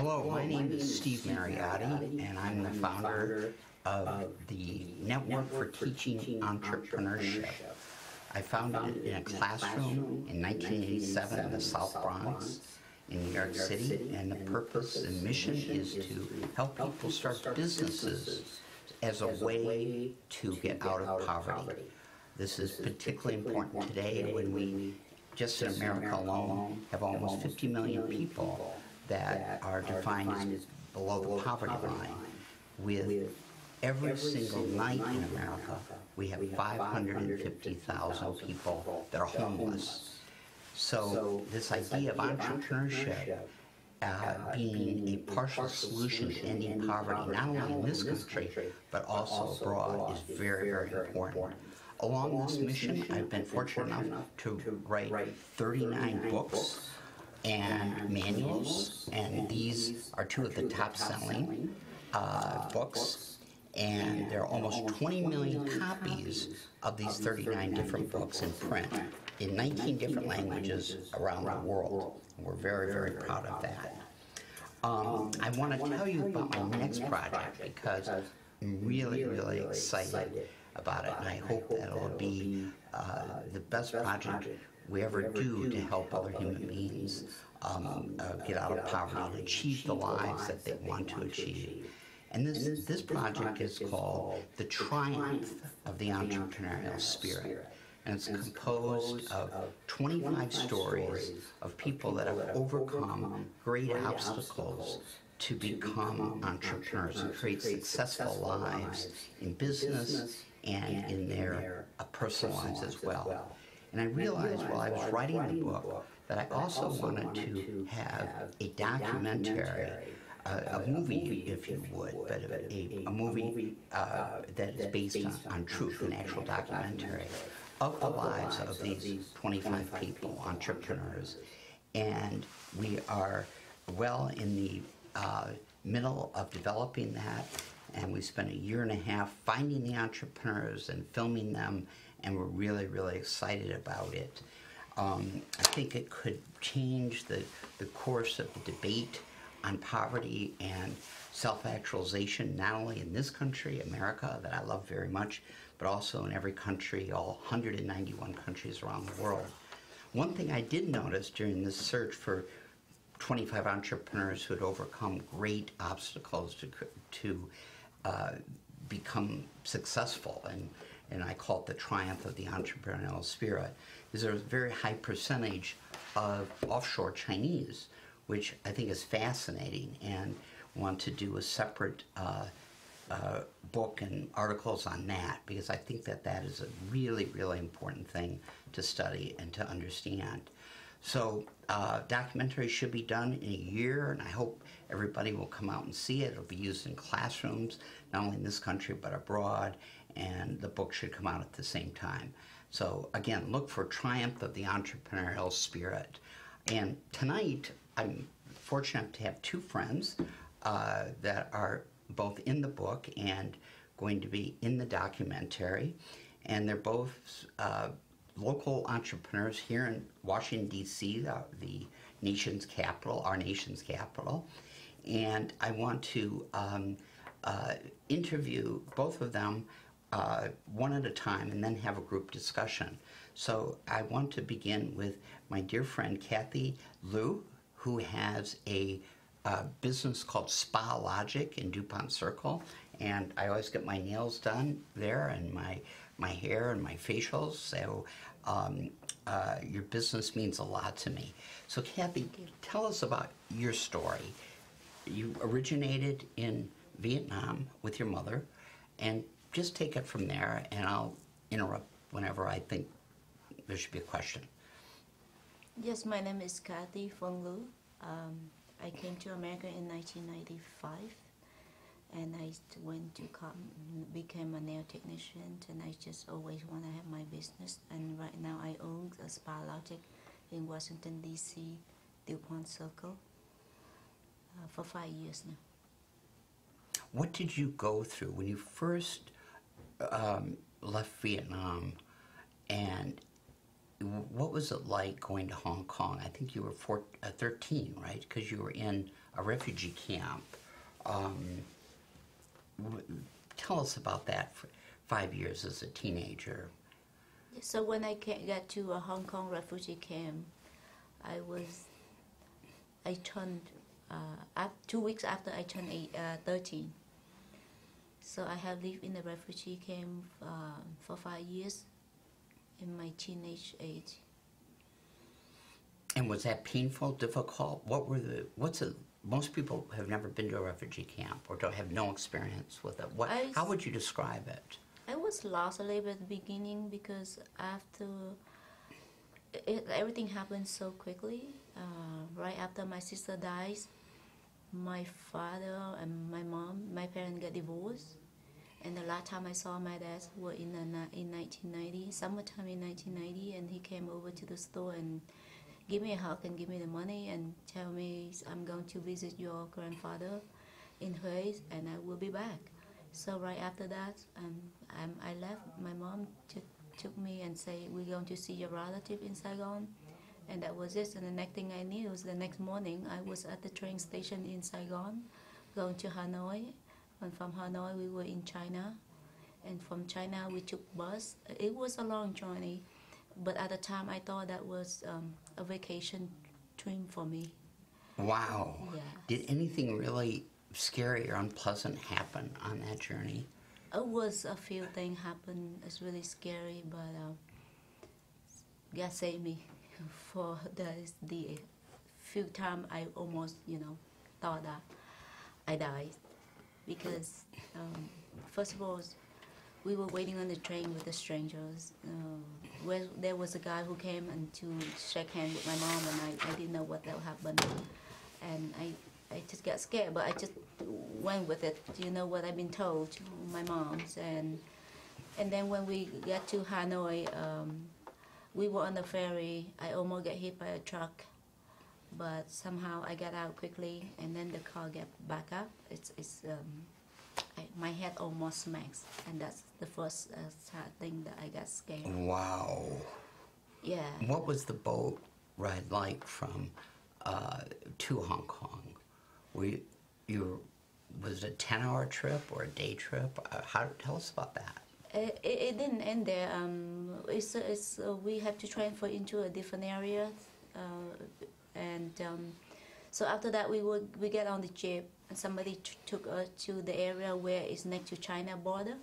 Hello, my name is Steve Mariotti, and I'm the founder of the Network for Teaching Entrepreneurship. I founded it in a classroom in 1987 in the South Bronx in New York City, and the purpose and mission is to help people start businesses as a way to get out of poverty. This is particularly important today when we, just in America alone, have almost 50 million people that are defined as below the poverty line. With every single night in America, we have 550,000 people that are homeless. So this idea of entrepreneurship uh, being a partial solution to ending poverty, not only in this country, but also abroad, is very, very important. Along this mission, I've been fortunate enough to write 39 books and manuals, and these are two of the top selling uh, books. And there are almost 20 million copies of these 39 different books in print in 19 different languages around the world. We're very, very proud of that. Um, I want to tell you about my next project because I'm really, really excited about it, and I hope that it'll be uh, the best project we ever do to help other human beings um, uh, get out of poverty and achieve the lives that they want to achieve. And this, this project is called The Triumph of the Entrepreneurial Spirit. And it's composed of 25 stories of people that have overcome great obstacles to become entrepreneurs and create successful lives in business and in their uh, personal lives as well. And I realized while I was writing the book that I also wanted to have a documentary, uh, a movie, if you would, but a, a movie uh, that is based on, on truth, an actual documentary of the lives of these 25 people, entrepreneurs. And we are well in the uh, middle of developing that and we spent a year and a half finding the entrepreneurs and filming them, and we're really, really excited about it. Um, I think it could change the, the course of the debate on poverty and self-actualization, not only in this country, America, that I love very much, but also in every country, all 191 countries around the world. One thing I did notice during this search for 25 entrepreneurs who had overcome great obstacles to, to uh, become successful, and, and I call it the triumph of the entrepreneurial spirit, is there's a very high percentage of offshore Chinese, which I think is fascinating, and want to do a separate uh, uh, book and articles on that because I think that that is a really, really important thing to study and to understand. So uh, documentary should be done in a year, and I hope everybody will come out and see it. It'll be used in classrooms, not only in this country but abroad, and the book should come out at the same time. So again, look for Triumph of the Entrepreneurial Spirit. And tonight, I'm fortunate to have two friends uh, that are both in the book and going to be in the documentary. And they're both uh, local entrepreneurs here in Washington, D.C., the, the, nation's capital, our nation's capital. And I want to um, uh, interview both of them uh, one at a time and then have a group discussion. So I want to begin with my dear friend Kathy Luu, who has a uh, business called Spa Logic in DuPont Circle. And I always get my nails done there and my, my hair and my facials. So um, uh, your business means a lot to me. So, Kathy, tell us about your story. You originated in Vietnam with your mother, and just take it from there, and I'll interrupt whenever I think there should be a question. Yes, my name is Kathy Feng Luu. Um, I came to America in 1995 and I went to come, became a nail technician, and I just always want to have my business. And right now, I own a Spa Logic in Washington D.C., DuPont Circle, uh, for five years now. What did you go through when you first um, left Vietnam, and what was it like going to Hong Kong? I think you were four, uh, 13, right? Because you were in a refugee camp. Um, tell us about that. For five years as a teenager. So when I got to a Hong Kong refugee camp, I was, I turned, uh, two weeks after I turned eight, uh, 13. So I have lived in the refugee camp uh, for five years in my teenage age. And was that painful, difficult? What were the? What's a? Most people have never been to a refugee camp or don't have no experience with it. What? I how would you describe it? I was lost a little bit at the beginning because after it, everything happened so quickly. Uh, right after my sister dies, my father and my mom, my parents get divorced. And the last time I saw my dad was in the, in 1990, summertime in 1990, and he came over to the store and give me a hug and give me the money and tell me I'm going to visit your grandfather in Huế and I will be back. So right after that, um, um, I left. My mom took took me and say we're going to see your relative in Saigon, and that was it. And the next thing I knew was the next morning I was at the train station in Saigon, going to Hanoi, and from Hanoi we were in China, and from China we took bus. It was a long journey, but at the time I thought that was um, a vacation dream for me. Wow. Yeah. Did anything really scary or unpleasant happen on that journey? It was a few things happened It's really scary, but God saved me for the the few time I almost you know thought that I died because um, first of all we were waiting on the train with the strangers. Um, where there was a guy who came and to shake hands with my mom, and I, I didn't know what that would happen, and I I just got scared, but I just went with it. You know what I've been told, my mom's, and and then when we got to Hanoi, um, we were on the ferry. I almost got hit by a truck, but somehow I got out quickly, and then the car got back up. It's it's um, I, my head almost smacks, and that's the first uh, thing that I got scared. Wow. Yeah. What was the boat ride like from uh, to Hong Kong? Were you, you was it a ten hour trip or a day trip? Uh, how tell us about that? It, it, it didn't end there. Um, it's, it's, uh, we have to transfer into a different area, uh, and um, so after that we would we get on the jeep, and somebody took us to the area where it's next to China border.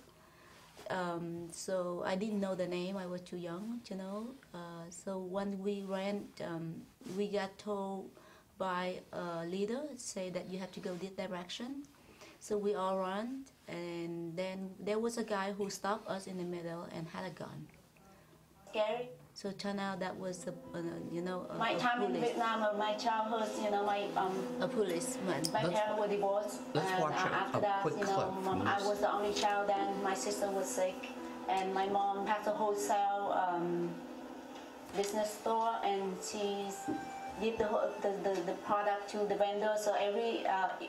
Um, so I didn't know the name. I was too young to know. Uh, so when we went, um, we got told by a leader say that you have to go this direction. So we all ran, and then there was a guy who stopped us in the middle and had a gun. Scary. So it turned out that was a, uh, you know, a, My a time in Vietnam or my childhood, you know, my um, a policeman. my Let's- parents were divorced, let's and watch uh, after a that, quick you know, mom, I was the only child. Then my sister was sick, and my mom has a wholesale um, business store, and she's give the, the, the the product to the vendor. So every uh, e-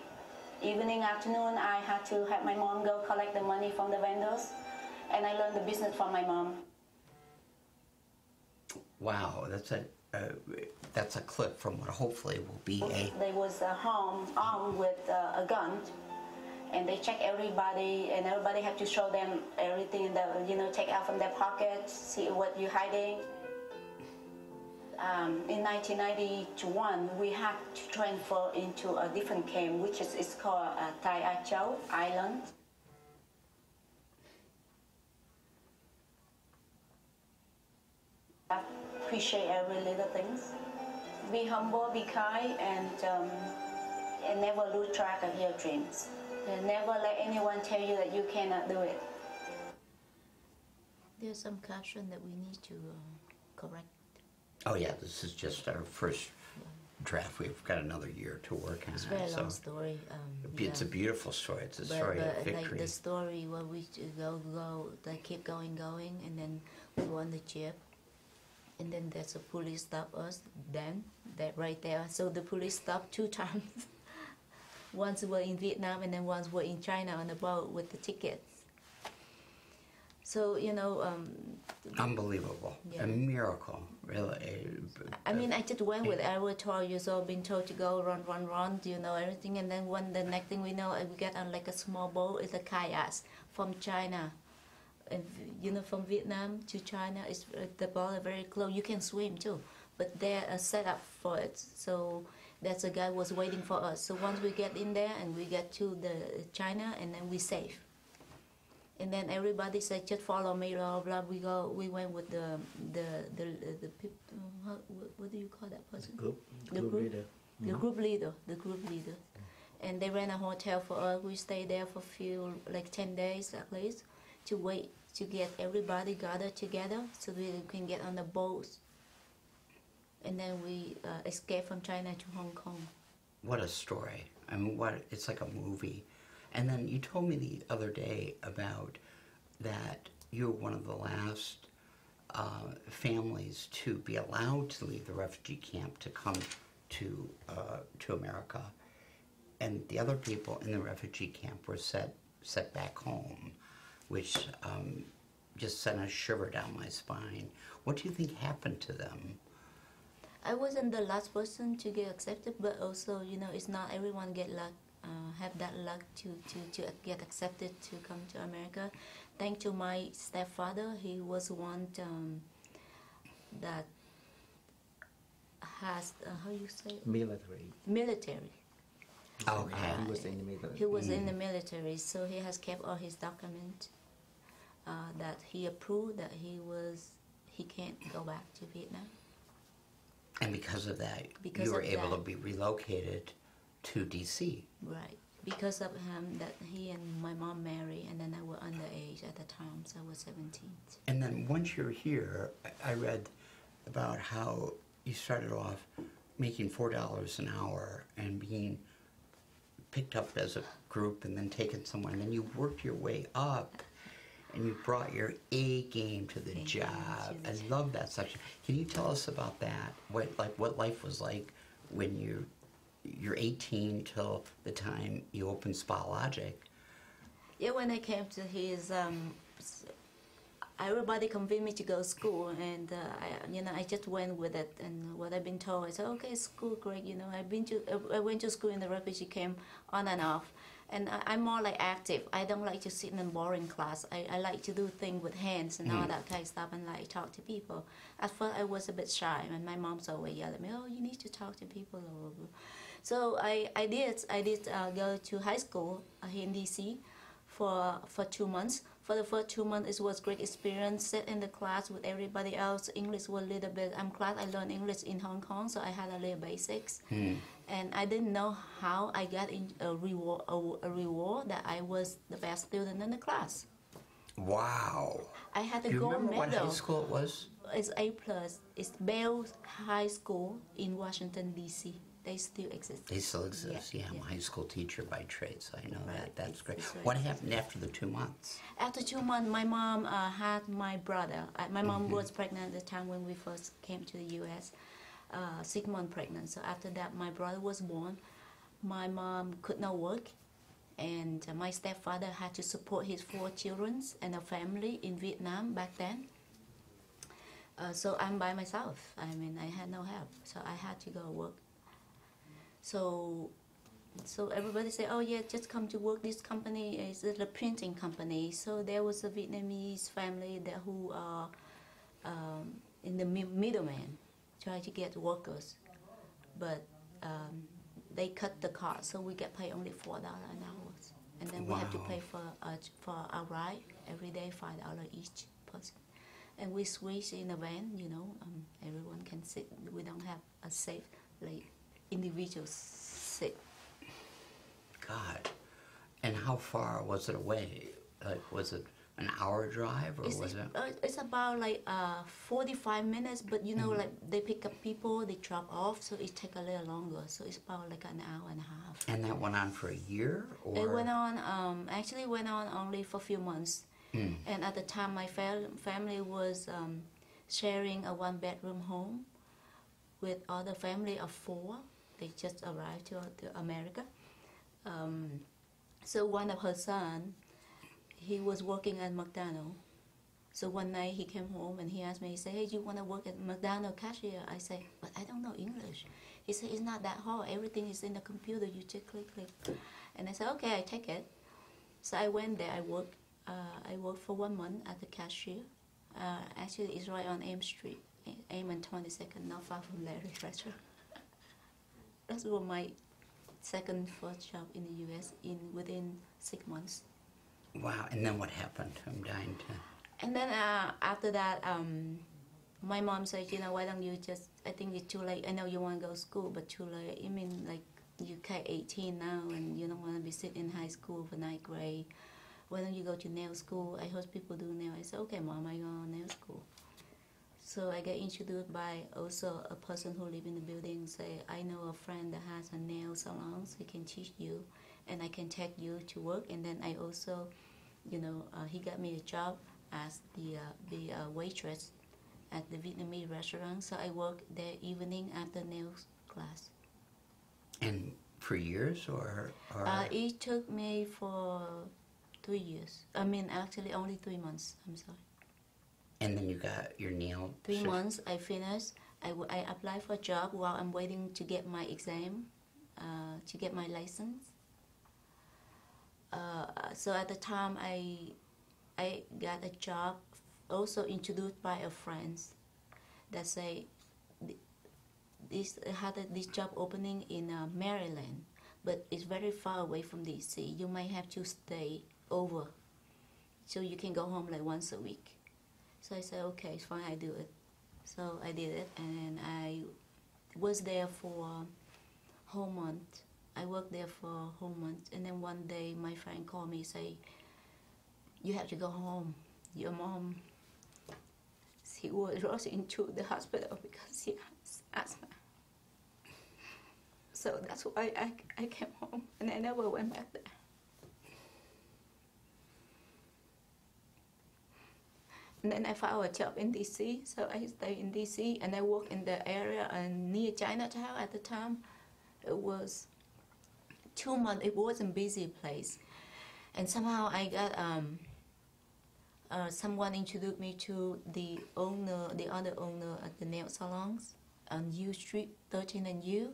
evening, afternoon, I had to have my mom go collect the money from the vendors, and I learned the business from my mom. Wow, that's a uh, that's a clip from what hopefully will be a There was a home armed with uh, a gun, and they check everybody, and everybody had to show them everything that you know, take out from their pockets, see what you're hiding. Um, in 1991, we had to transfer into a different camp, which is it's called uh, Tai Chau Island. Appreciate every little things. Be humble, be kind, and, um, and never lose track of your dreams. And never let anyone tell you that you cannot do it. There's some caption that we need to uh, correct. oh yeah this is just our first draft we've got another year to work on It's a it very so long story. Um, it's a beautiful story it's a but, story but of like victory the story where we t- go go they keep going going and then we won the jeep and then there's a police stop us then that right there so the police stopped two times once we're in vietnam and then once we're in china on the boat with the tickets So you know, um, Unbelievable. Yeah. A miracle, really. I mean, I just went with. I was 12 years old, being told to go run, run, run. You know everything, and then when the next thing we know, we get on like a small boat. It's a kayak from China, you know from Vietnam to China. It's uh, the border very close. You can swim too, but they're uh, set up for it. So that's a guy was waiting for us. So once we get in there and we get to the China, and then we safe. And then everybody said, "Just follow me." Blah blah. We go. We went with the the the the people. What, what do you call that person? Group, The group group? leader. The group leader. The group leader. And they ran a hotel for us. We stayed there for few like ten days at least to wait to get everybody gathered together so we can get on the boats. And then we uh, from China to Hong Kong. What a story. I mean, what it's like a movie. And then you told me the other day about that you're one of the last uh, families to be allowed to leave the refugee camp to come to uh, to America, and the other people in the refugee camp were set set back home, which um, just sent a shiver down my spine. What do you think happened to them? I wasn't the last person to get accepted, but also you know it's not everyone get luck, uh, have that luck to, to, to get accepted to come to America. Thanks to my stepfather, he was one um, that has uh, how you say it? Military. military. Okay. He was in the military. He was in the military, so he has kept all his documents uh, that he approved that he was he can't go back to Vietnam. And because of that, Because you were able that. to be relocated to DC. Right. Because of him, that he and my mom married, and then I was underage at the time, so I was 17. And then once you're here, I- I read about how you started off making four dollars an hour and being picked up as a group and then taken somewhere, and then you worked your way up. And you brought your A game to the game job. I love that section. Can you tell us about that? What like what life was like when you you're 18 till the time you opened Spa Logic? Yeah, when I came to his, um, everybody convinced me to go to school, and uh, I, you know, I just went with it. And what I've been told, I said, okay, school great. You know, I've been to, I went to school in the refugee camp on and off, and I, I'm more like active. I don't like to sit in a boring class. I, I like to do things with hands and all that kind of stuff, and like talk to people. At first, I was a bit shy, and my mom's always yelling at me, "Oh, you need to talk to people." So I, I did I did uh, go to high school uh, here in DC for for two months. For the first two months, it was great experience. Sit in the class with everybody else. English was a little bit. I'm glad I learned English in Hong Kong, so I had a little basics. Hmm. And I didn't know how I got in a reward a, a reward that I was the best student in the class. Wow. I had a Do gold remember what high school it was? It's A plus. It's Bell High School in Washington D.C. They still exist. They still exist. Yeah, Yeah, I'm a high school teacher by trade, so I know that. That's it's- great. it's. What happened after the two months? After two months, my mom uh, had my brother. Uh, my mom was pregnant at the time when we first came to the U.S. Uh, six months pregnant. So after that, my brother was born. My mom could not work, and uh, my stepfather had to support his four children and a family in Vietnam back then. Uh, so I'm by myself. I mean, I had no help, so I had to go work. So so everybody say, oh yeah, just come to work. This company is a printing company. So there was a Vietnamese family that who are um, in the middleman, trying to get workers, but um, they cut the cost, so we get paid only four dollar an hour, and then we have to pay for uh, for our ride every day, five dollar each person. And we switch in a van, you know, um, everyone can sit. We don't have a safe, like individuals sit. God. And how far was it away? Like, was it an hour drive, or It's, was it? uh, it's about like uh, 45 minutes, but you know, like they pick up people, they drop off, so it take a little longer. So it's about like an hour and a half. And that went on for a year, or It went on, um, actually went on only for a few months. And at the time, my fam- family was um, sharing a one bedroom home with other family of four. They just arrived to, to America. Um, so one of her son, he was working at McDonald's So one night he came home and he asked me, he said, hey, do you want to work at McDonald's cashier? I said, but I don't know English. He said, it's not that hard. Everything is in the computer. You just click, click. And I said, okay, I take it. So I went there. I worked. Uh, I worked for one month at the cashier. Uh, actually, it's right on Ames Street, Ames and 22nd, not far from Larry Restaurant. That was my second first job in the U.S. in within six months. Wow. And then what happened? I'm dying to. And then uh, after that, um, my mom said, you know, why don't you just? I think it's too late. I know you want to go to school, but too late. I mean, like you are 18 now, and you don't want to be sitting in high school for ninth grade. Why don't you go to nail school? I heard people do nail. I said, okay, mom, I go to nail school. So I get introduced by also a person who live in the building. Say, I know a friend that has a nail salon. So he can teach you, and I can take you to work. And then I also, you know, uh, he got me a job as the uh, the uh, waitress at the Vietnamese restaurant. So I work there evening after nails class. And for years or? or Uh, it took me for three years. I mean, actually, only three months. I'm sorry. And then you got your nail. Three months, I finished. I, w- I applied for a job while I'm waiting to get my exam, uh, to get my license. Uh, so at the time, I, I got a job, also introduced by a friend, that say, this had a, this job opening in uh, Maryland, but it's very far away from DC. You might have to stay over, so you can go home like once a week. So I said, okay, it's fine, I do it. So I did it, and I was there for a whole month. I worked there for a whole month, and then one day my friend called me, say, you have to go home. Your mom, she was rushed into the hospital because she has asthma. So that's why I, I came home, and I never went back there. And then I found a job in DC, so I stayed in DC and I worked in the area near Chinatown at the time. It was two months. It wasn't busy place, and somehow I got um. Uh, someone introduced me to the owner, the other owner at the nail salons on U Street, 13 and U.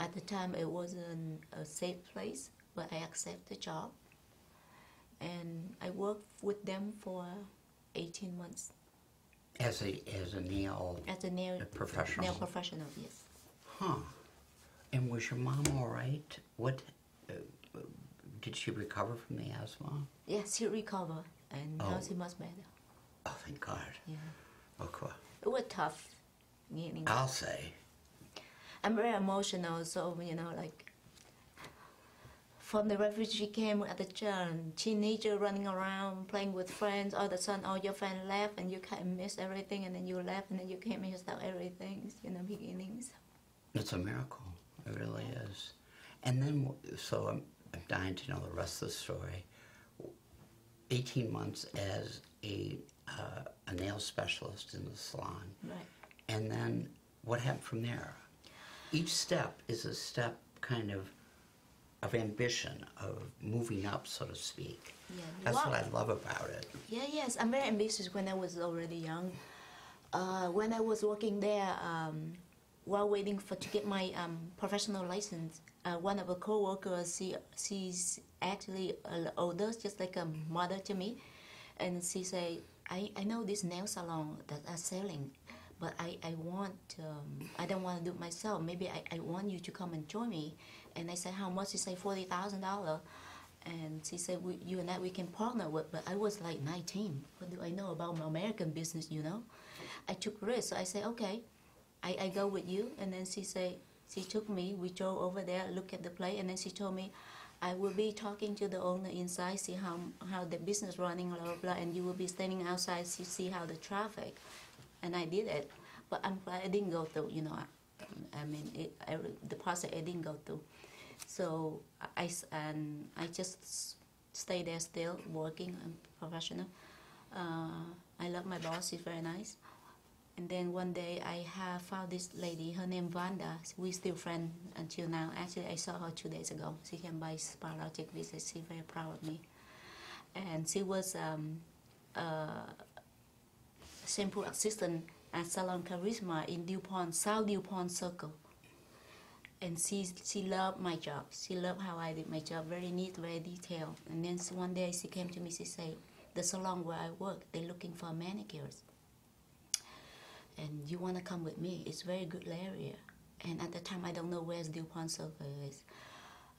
At the time, it wasn't a safe place, but I accepted the job, and I worked with them for 18 months As a as a nail. as a nail professional. Nail professional, yes. Huh. And was your mom all right? What? Uh, did she recover from the asthma? Yes, she recovered, and now Oh. she much better. Oh, thank God. Yeah, Okay. it was tough. Getting, I'll say. I'm very emotional, so you know, like from the refugee camp at the church, teenager running around playing with friends. All of a sudden, all your friends left, and you kind of miss everything, and then you left, and then you came and you start everything. You know, beginnings. It's a miracle. It really is. And then, so I'm, I'm dying to know the rest of the story. 18 months as a, uh, a nail specialist in the salon. Right. And then what happened from there? Each step is a step kind of of ambition, of moving up, so to speak. Yeah. That's Wow. what I love about it. Yeah, yes, I'm very ambitious when I was already young. Uh, when I was working there, um, while waiting for to get my um, professional license, uh, one of the co-workers, she, she's actually older, just like a mother to me, and she said, I, I know this nail salon that are selling, but I, I want, um, I don't want to do it myself. Maybe I, I want you to come and join me. And I said, how much? She said, $40,000. And she said, we, you and I, we can partner with, but I was like 19. What do I know about my American business, you know? I took risk. So I said, okay, I, I go with you. And then she said, she took me, we drove over there, look at the place, and then she told me, I will be talking to the owner inside, see how, how the business running, blah, blah, blah, and you will be standing outside to see how the traffic. And I did it. But I'm glad I didn't go through, you know, I, I mean, it, I, the process I didn't go through. So I and I just stay there still working. I'm professional. Uh, I love my boss. She's very nice. And then one day I have found this lady. Her name Vanda. We still friends until now. Actually, I saw her two days ago. She came by Spa Logic visit. She's very proud of me. And she was um, uh, shampoo assistant at Salon Charisma in DuPont, South DuPont Circle. And she, she loved my job. She loved how I did my job, very neat, very detailed. And then one day she came to me, she said, the salon where I work, they're looking for manicures. And you want to come with me? It's very good area. And at the time, I don't know where's DuPont Circle is.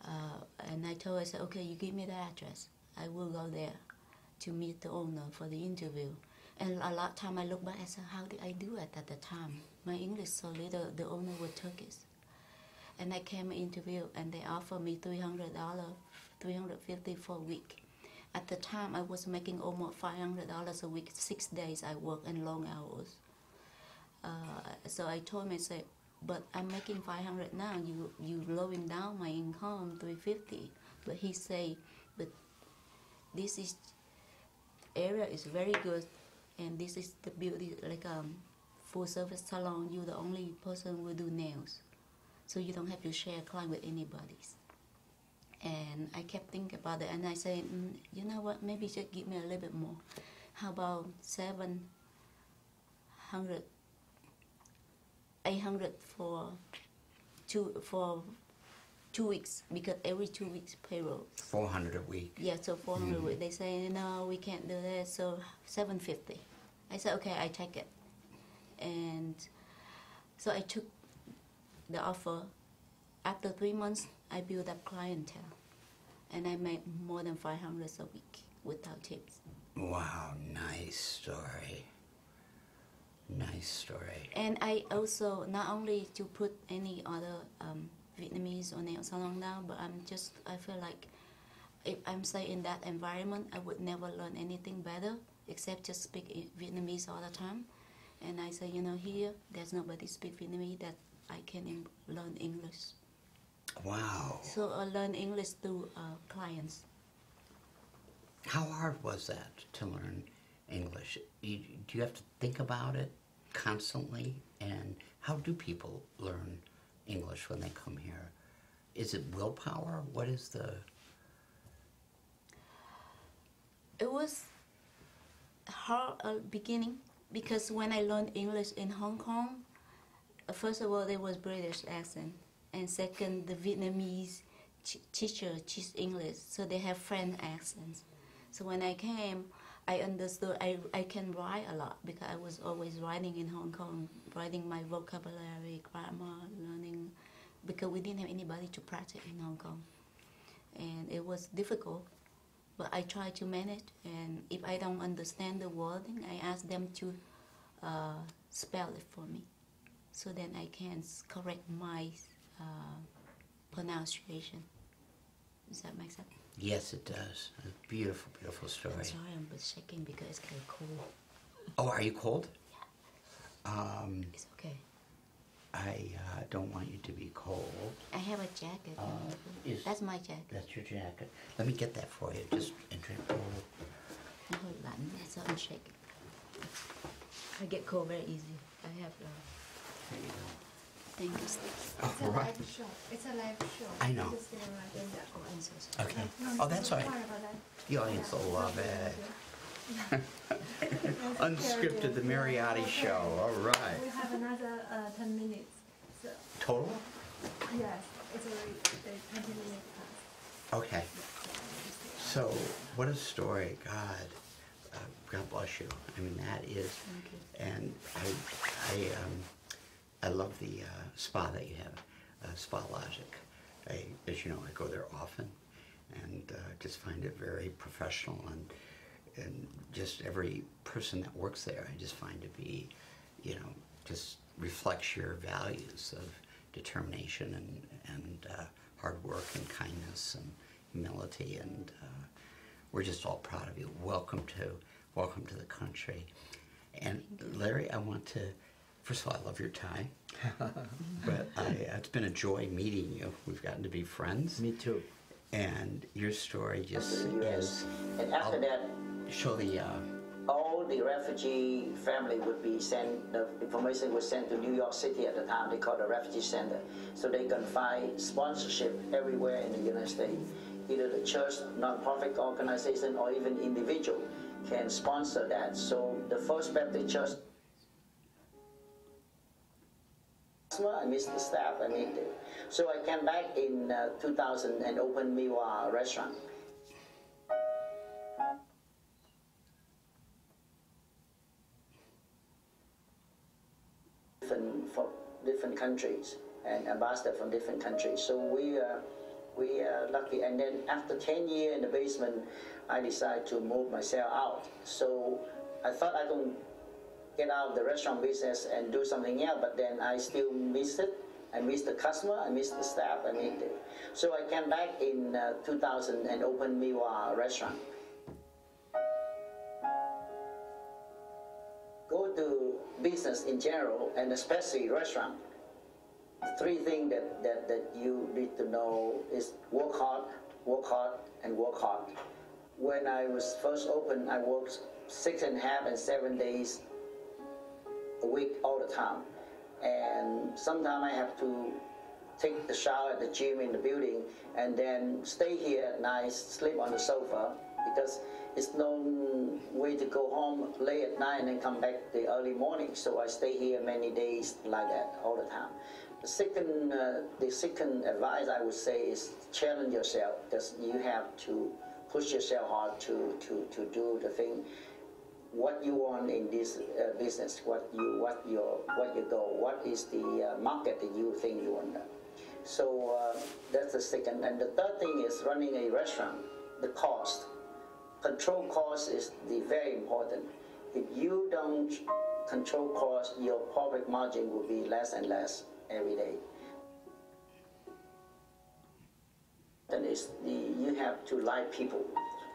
Uh, and I told her, I said, okay, you give me the address. I will go there to meet the owner for the interview. And a lot of time I look back and say, how did I do it at the time? My English so little, the owner was Turkish. And I came interview and they offered me $300, 350 for a week. At the time, I was making almost $500 a week, six days I work and long hours. Uh, so I told him, I said, but I'm making 500 now. You you lowering down my income 350. But he say, but this is area is very good, and this is the beauty like um full service salon. You're the only person who will do nails, so you don't have to share a client with anybody. And I kept thinking about it, and I said, mm, you know what? Maybe just give me a little bit more. How about seven hundred 800 for two for two weeks because every two weeks payroll. 400 a week. Yeah, so 400 week. They say no, we can't do that. So 750. I said okay, I take it, and so I took the offer. After three months, I built up clientele, and I made more than 500 a week without tips. Wow, nice story. Nice story. And I also not only to put any other um, Vietnamese or nail salon down, but I'm just I feel like if I'm say in that environment, I would never learn anything better except just speak Vietnamese all the time. And I say, you know, here there's nobody speak Vietnamese that I can learn English. Wow. So I learn English through uh, clients. How hard was that to learn English? You, do you have to think about it constantly? And how do people learn English when they come here? Is it willpower? What is the. It was hard at beginning because when I learned English in Hong Kong, uh, first of all there was British accent, and second the Vietnamese ch- teacher teach English, so they have French accents. So when I came, I understood I, I can write a lot because I was always writing in Hong Kong, writing my vocabulary, grammar, learning, because we didn't have anybody to practice in Hong Kong, and it was difficult but I try to manage. And if I don't understand the wording, I ask them to uh, spell it for me, so then I can correct my uh, pronunciation. Does that make sense? Yes, it does. A beautiful, beautiful story. I'm sorry, I'm shaking because it's kind of cold. Oh, are you cold? Um, It's okay. I uh, don't want you to be cold. I have a jacket. Uh, is- That's my jacket. That's your jacket. Let me get that for you. Just enter it. Hơi lạnh, so I'm shaking. I get cold very easy. I have. Uh, There you go. Thank you. Steve. It's a All right. live show. It's a live show. I know. Just gonna write it down. Oh, I'm so sorry. Okay. Oh, that's all right. Sorry about that. The audience will love it. Unscripted, the. Mariotti show. All right. We have another uh, 10 minutes. So, Total? yes, it's already the 20 minutes past. Okay. So, what a story. God. Uh, God bless you. I mean, that is. And I, I, um, I love the uh, spa that you have, uh, Spa Logic. I, as you know, I go there often, and uh, just find it very professional and and just every person that works there, I just find to be, you know, just reflects your values of determination and and uh, hard work and kindness and humility, and uh, we're just all proud of you. Welcome to welcome to the country. And Larry, I want to, first of all, I love your tie. but I, it's been a joy meeting you. We've gotten to be friends. Me too. And your story just is. And after I'll that, show the. Uh, all the refugee family would be sent, the information was sent to New York City at the time, they call the refugee center. So they can find sponsorship everywhere in the United States. Either the church, non-profit organization, or even individual can sponsor that. So the First Baptist Church. I missed the staff. I mean, so I came back in uh, 2000 and opened Miwa restaurant. Different from different countries and ambassador from different countries. So we uh, we are lucky. And then after 10 years in the basement, I decided to move myself out. So I thought I don't get out of the restaurant business and do something else, but then I still miss it. I miss the customer, I miss the staff, I mean, so I came back in uh, 2000 and opened Miwa restaurant. Go to business in general and especially restaurant. The three things that, that, that you need to know is work hard, work hard, and work hard. When I was first open, I worked six and a half and seven days a week all the time. And sometimes I have to take the shower at the gym in the building and then stay here at night, sleep on the sofa because it's no way to go home late at night and then come back the early morning. So I stay here many days like that all the time. The second, uh, the second advice I would say is challenge yourself because you have to push yourself hard to, to, to do the thing what you want in this uh, business, what you what your what you go, what is the uh, market that you think you want. So uh, that's the second, and the third thing is running a restaurant. The cost, control cost is the very important. If you don't control cost, your profit margin will be less and less every day. Then is the you have to like people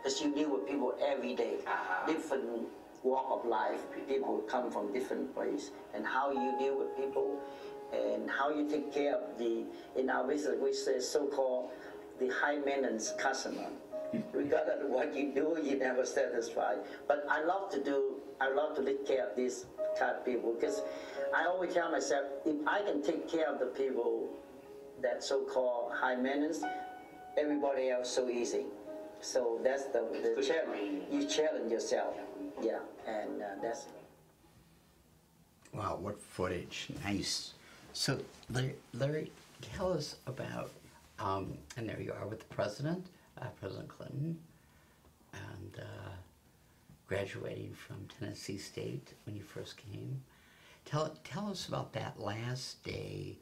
because you deal with people every day, different walk of life. People come from different place, and how you deal with people, and how you take care of the in our business we say so-called the high maintenance customer. Hmm. Regardless of what you do, you never satisfied. But I love to do. I love to take care of these kind of people because I always tell myself if I can take care of the people that so-called high maintenance, everybody else so easy. So that's the, the challenge. You challenge yourself. Yeah, and uh, that's. Wow, what footage. Nice. So, Larry, Larry tell us about, um, and there you are with the president, uh, President Clinton, and uh, graduating from Tennessee State when you first came. Tell, tell us about that last day,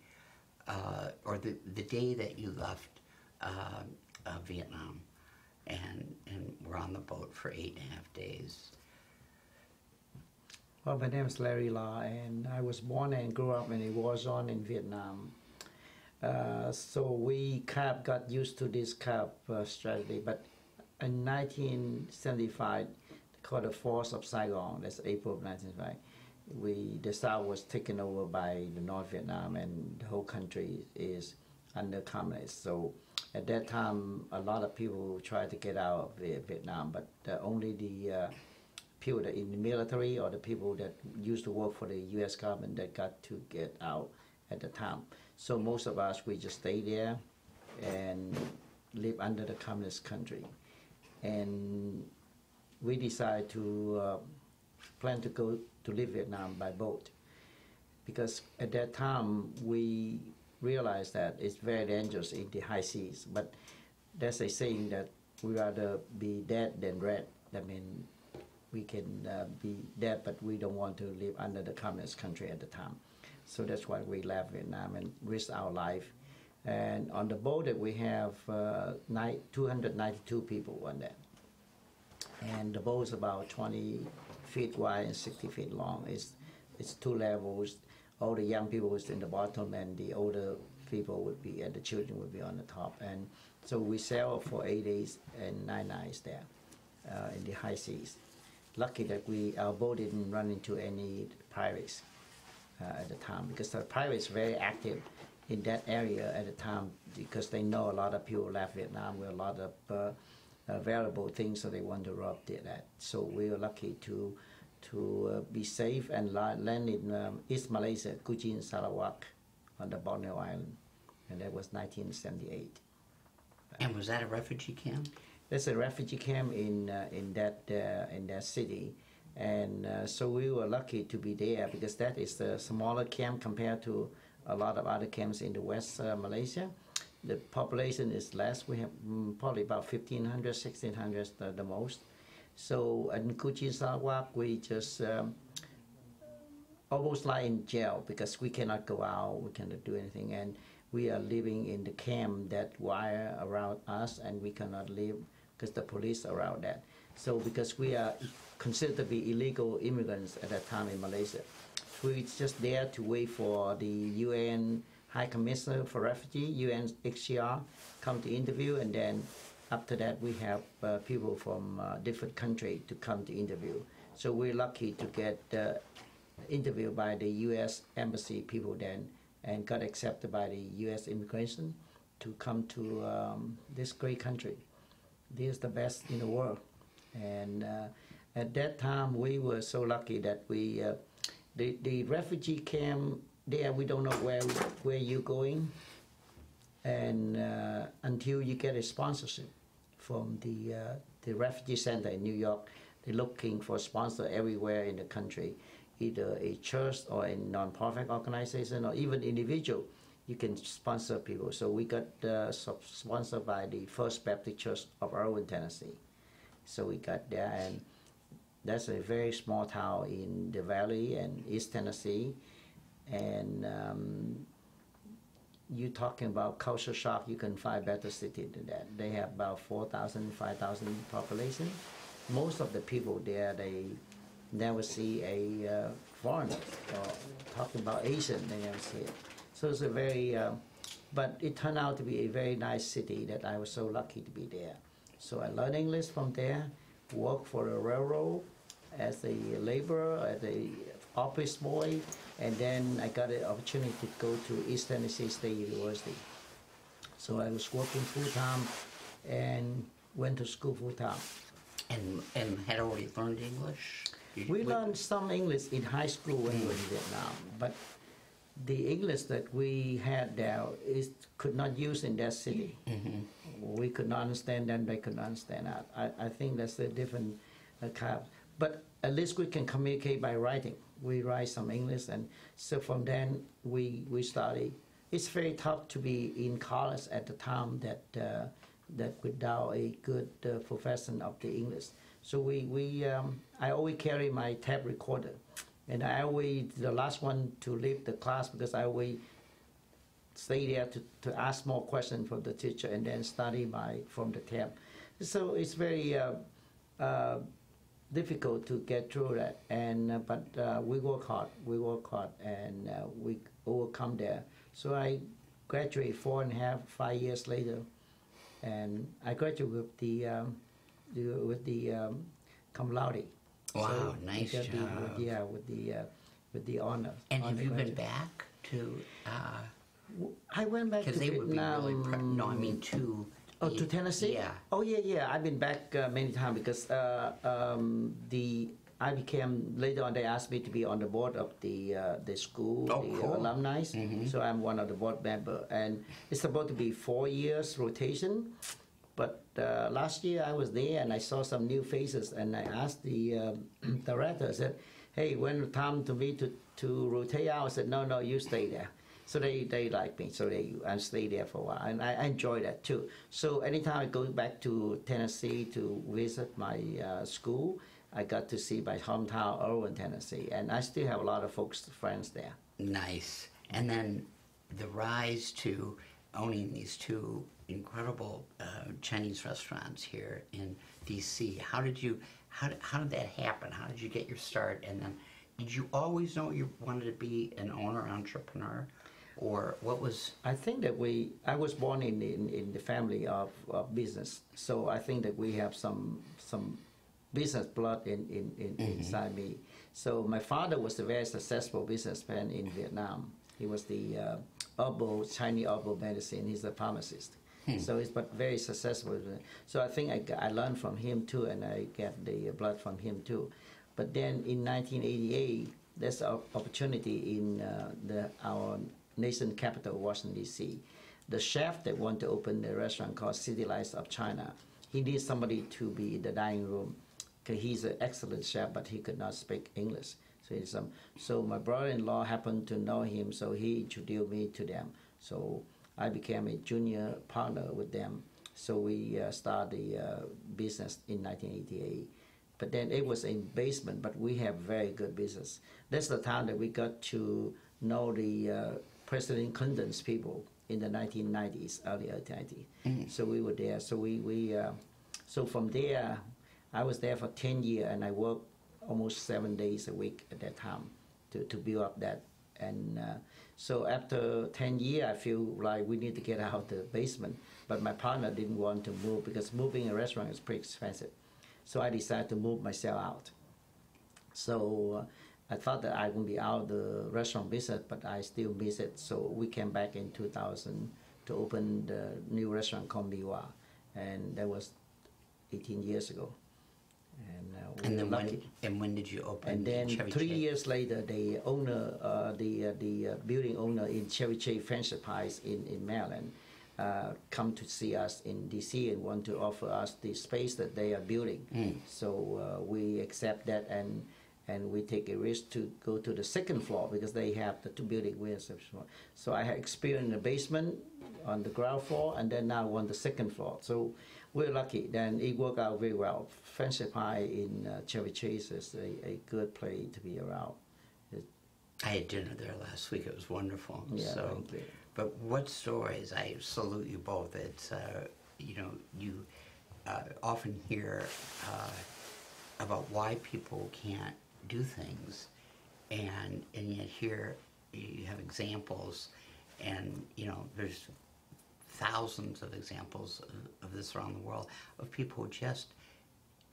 uh, or the, the day that you left uh, uh, Vietnam and, and were on the boat for eight and a half days. Well, my name is Larry La, and I was born and grew up in a war in Vietnam. Uh, so we kind of got used to this kind of uh, strategy. But in 1975, called the Fall of Saigon, that's April of 1975, we, the South was taken over by the North Vietnam, and the whole country is under communists. So at that time, a lot of people tried to get out of Vietnam, but uh, only the uh, people that in the military or the people that used to work for the U.S. government that got to get out at the time. So most of us we just stay there and live under the communist country, and we decided to uh, plan to go to live Vietnam by boat because at that time we realized that it's very dangerous in the high seas. But there's a saying that we rather be dead than red. I mean, we can uh, be dead, but we don't want to live under the communist country at the time. So that's why we left Vietnam and risked our life. And on the boat that we have uh, 292 people on that. And the boat is about 20 feet wide and 60 feet long. It's, it's two levels. All the young people was in the bottom and the older people would be, and the children would be on the top. And so we sailed for eight days and nine nights there uh, in the high seas lucky that we our boat didn't run into any pirates uh, at the time because the pirates were very active in that area at the time because they know a lot of people left Vietnam with a lot of uh, valuable things, so they want to rob that. So we were lucky to to uh, be safe and land in um, East Malaysia, Kuching, Sarawak, on the Borneo Island, and that was 1978. And was that a refugee camp? There's a refugee camp in uh, in that uh, in that city, And uh, so we were lucky to be there because that is the smaller camp compared to a lot of other camps in the West Malaysia. The population is less. We have mm, probably about 1,500, 1,600 the, the most. So in Kuching Sarawak, we just um, almost like in jail because we cannot go out, we cannot do anything, and we are living in the camp that wire around us, and we cannot live because the police around that. So because we are considered to be illegal immigrants at that time in Malaysia, we just there to wait for the UN High Commissioner for Refugee, UNHCR, come to interview, and then after that we have uh, people from uh, different country to come to interview. So we're lucky to get uh, interviewed by the U.S. Embassy people then and got accepted by the U.S. Immigration to come to um, this great country. This is the best in the world. And uh, at that time, we were so lucky that we, uh, the, the refugee camp there, we don't know where, where you're going. And uh, until you get a sponsorship from the, uh, the refugee center in New York, they're looking for sponsor everywhere in the country either a church or a non-profit organization or even individual, you can sponsor people. So we got uh, sponsored by the First Baptist Church of Erwin, Tennessee. So we got there, and that's a very small town in the valley and East Tennessee. And um, you talking about culture shock, you can find better city than that. They have about 4,000, 5,000 population. Most of the people there, they never see a uh, foreigner or talking about Asian, they never see it. So it's a very, uh, but it turned out to be a very nice city that I was so lucky to be there. So I learned English from there, worked for the railroad as a laborer, as a office boy, and then I got an opportunity to go to East Tennessee State University. So I was working full time and went to school full time. And, and had already learned English? We learned some English in high school when we were in Vietnam, but the English that we had there is could not use in that city. We could not understand them; they could not understand us. I, I think that's a different uh, kind. But at least we can communicate by writing. We write some English, and so from then we we study. It's very tough to be in college at the time that uh, that without a good uh, profession of the English. So we, we um, I always carry my tape recorder, and I always the last one to leave the class because I always stay there to, to ask more questions from the teacher and then study my from the tape. So it's very uh, uh, difficult to get through that, and uh, but uh, we work hard. We work hard, and uh, we overcome there. So I graduated four and a half, five years later, and I graduated with the um, with the um, cum laude. Wow, I nice got the- job. with- yeah, with the uh, with the honor. And have you been back to, uh, I went back because they would be really, pr- no, I mean to. Oh, to Tennessee? Yeah. Oh, yeah, yeah. I've been back uh, many times because uh, um, the I became later on. They asked me to be on the board of the uh, the school, Oh, the cool. alumni. Mhm. So I'm one of the board member, and it's supposed to be four years rotation. But uh, last year I was there and I saw some new faces, and I asked the um, director. I said, "Hey, when time to me to to rotate out?" I said, "No, no, you stay there." So they, they like me, so they I stay there for a while, and I, I enjoy that too. So anytime I go back to Tennessee to visit my uh, school, I got to see my hometown, Erwin, Tennessee, and I still have a lot of folks, friends there. Nice. And then the rise to owning these two incredible uh, Chinese restaurants here in DC. How did you? How did, how did that happen? How did you get your start? And then, did you always know you wanted to be an owner entrepreneur, or what was? I think that we, I was born in, in, in the family of, of business, so I think that we have some some business blood in, in, in inside me. So my father was a very successful businessman in Vietnam. He was the uh, herbal Chinese herbal medicine. He's a pharmacist. So he's but very successful. So I think I, I learned from him too, and I get the blood from him too. But then in 1988, there's an opportunity in uh, the our nation capital, Washington D.C. The chef that want to open the restaurant called City Lights of China, he needs somebody to be in the dining room. Cause he's an excellent chef, but he could not speak English. So, um, so my brother-in-law happened to know him, so he introduced me to them. So I became a junior partner with them. So we uh, started the uh, business in 1988. But then it was in basement, but we have very good business. That's the time that we got to know the uh, President Clinton's people in the 1990s, early 90s. So we were there. So we, we uh, so from there, I was there for 10 years and I worked almost seven days a week at that time to, to build up that. And uh, so after 10 years, I feel like we need to get out of the basement. But my partner didn't want to move because moving a restaurant is pretty expensive. So I decided to move myself out. So uh, I thought that I would be out of the restaurant business, but I still miss it. So we came back in 2000 to open the new restaurant called Meiwah, and that was 18 years ago. And, uh, we And then when, and when did you open And then Chevy three Chase? years later, the owner, uh, the uh, the uh, building owner in Chevy Chase franchise in in Maryland, uh, come to see us in DC and want to offer us the space that they are building. So uh, we accept that and and we take a risk to go to the second floor because they have the two building we have second floor. So I had experience in the basement, on the ground floor, and then now on the second floor. So we're lucky. Then it worked out very well. Friendship Heights in uh, Chevy Chase is a, a good place to be around. I had dinner there last week. It was wonderful. Yeah, so, thank you. but what stories? I salute you both. It's uh, you know you uh, often hear uh, about why people can't do things, and and yet here you have examples, and you know there's thousands of examples of, of this around the world of people who just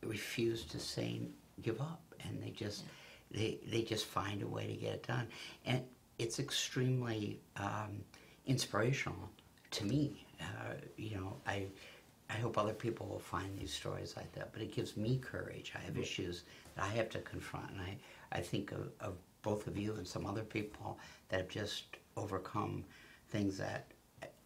refuse to say give up and they just they they just find a way to get it done. And it's extremely um, inspirational to me. Uh, you know i i hope other people will find these stories like that but it gives me courage. I have issues that i have to confront and i i think of, of both of you and some other people that have just overcome things that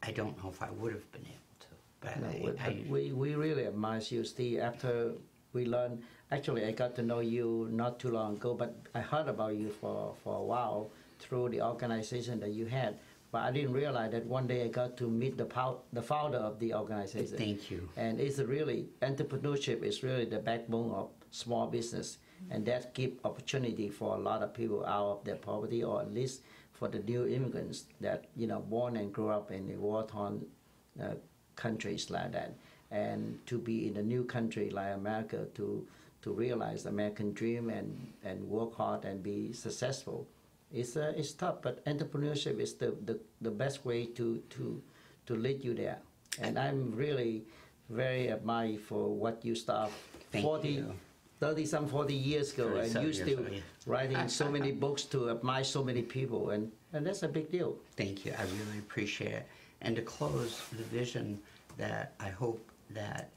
I- don't know if i would have been able to but No, I, we, I, we, we really admire you, Steve. After we learned, actually, I got to know you not too long ago, but I heard about you for, for a while through the organization that you had. But I didn't realize that one day I got to meet the, pow- the founder of the organization. Thank you. And it's really, entrepreneurship is really the backbone of small business. And that give opportunity for a lot of people out of their poverty or at least for the new immigrants that, you know, born and grew up in the war-torn uh, countries like that. And to be in a new country like America to, to realize the American dream and, and work hard and be successful. It's, uh, it's tough, but entrepreneurship is the, the, the best way to, to, to lead you there. And I'm really very admired for what you start Thank 40, you. 30 some 40 years ago, and you still ago, yeah. writing so many books to admire so many people, and, and that's a big deal. Thank you. I really appreciate it. And to close, the vision that I hope that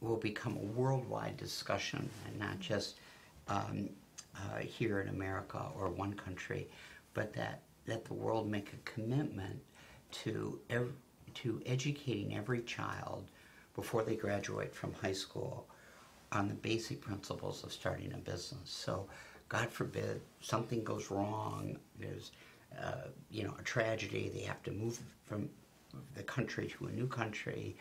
will become a worldwide discussion and not just um, uh, here in America or one country, but that, that the world make a commitment to, ev- to educating every child before they graduate from high school on the basic principles of starting a business. So, God forbid something goes wrong. There's, uh, you know, a tragedy. They have to move from the country to a new country.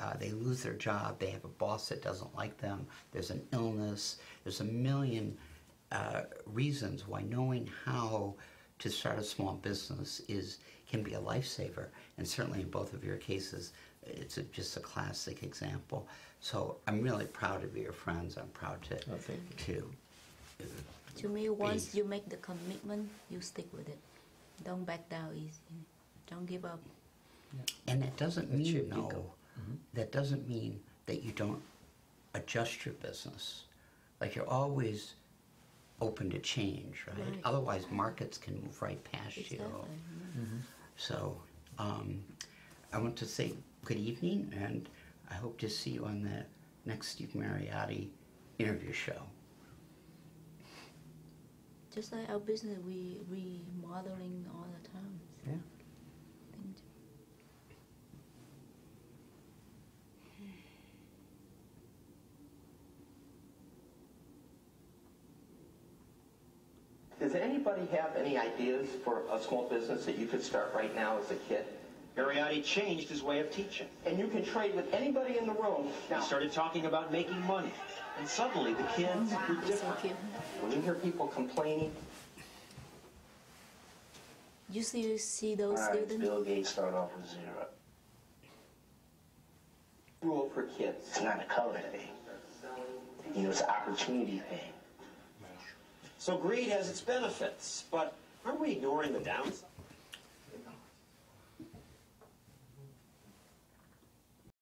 Uh, they lose their job. They have a boss that doesn't like them. There's an illness. There's a million uh, reasons why knowing how to start a small business is can be a lifesaver. And certainly in both of your cases, it's a, just a classic example. So I'm really proud to be your friends. I'm proud to Oh, thank to uh, To me, once you make the commitment, you stick with it. Don't back down easy. Don't give up. And that doesn't That's your mean, no, ego. Mm-hmm. that doesn't mean that you don't adjust your business. Like you're always open to change, right? Right. Otherwise, markets can move right past Exactly. you. So, um, I want to say good evening, and I hope to see you on the next Steve Mariotti interview show. Just like our business, we remodeling all the time. So. Yeah. Does anybody have any ideas for a small business that you could start right now as a kid? Mariotti changed his way of teaching. And you can trade with anybody in the room. Now, He started talking about making money. And suddenly the kids were different. Thank you. when you hear people complaining, You still see those All right, students? Bill Gates start off with zero. rule for kids. It's not a color thing. You know, it's an opportunity thing. So greed has its benefits, but aren't we ignoring the downside?